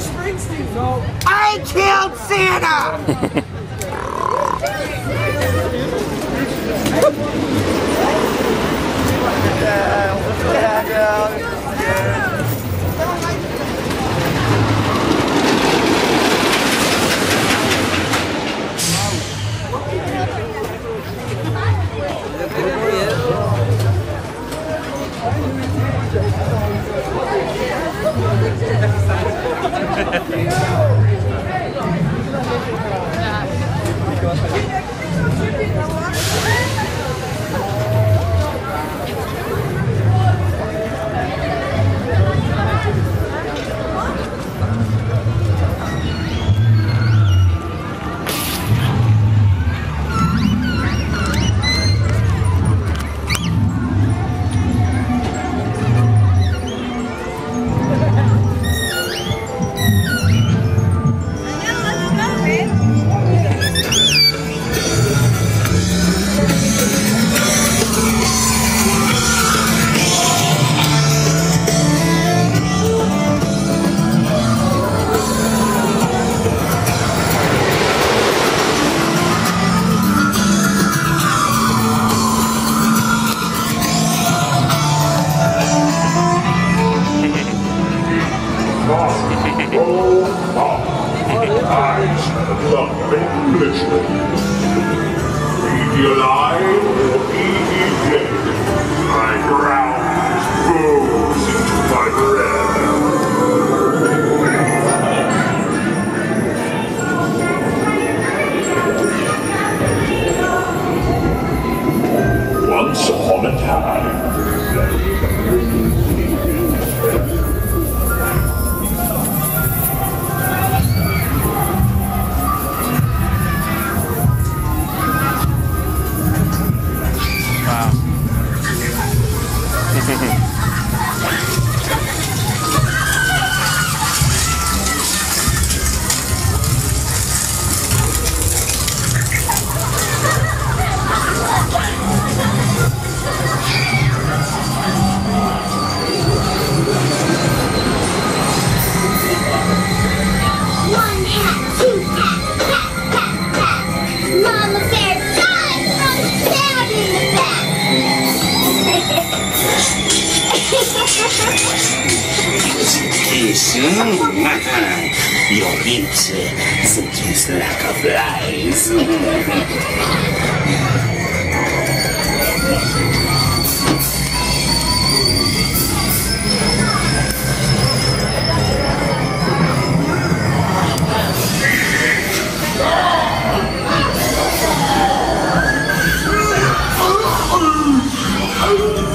Springsteen! No. I killed Santa! Your lips seduce like a flies. Oh!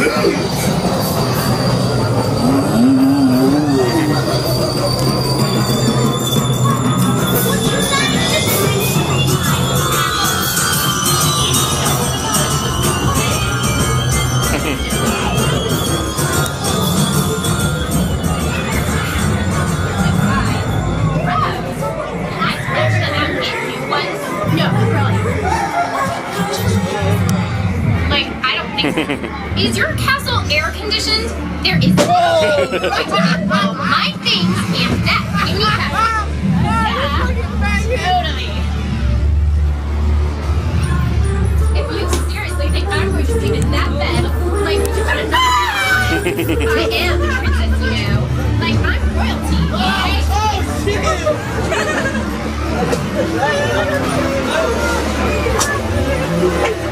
Brasil. morning. is your castle air conditioned? There is. Whoa! um, my things and that. You need that. Yeah, totally. If you seriously think I'm going to sleep in that bed, like, you better not. I am the princess, you know. Like, I'm royalty. Right? Oh, oh shit!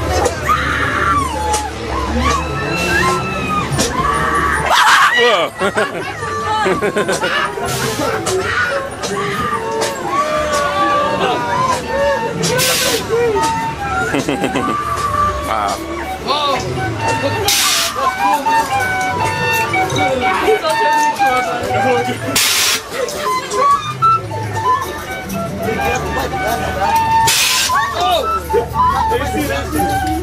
zo. ah. Wow. Oh! Daar is Oh! daar is hij.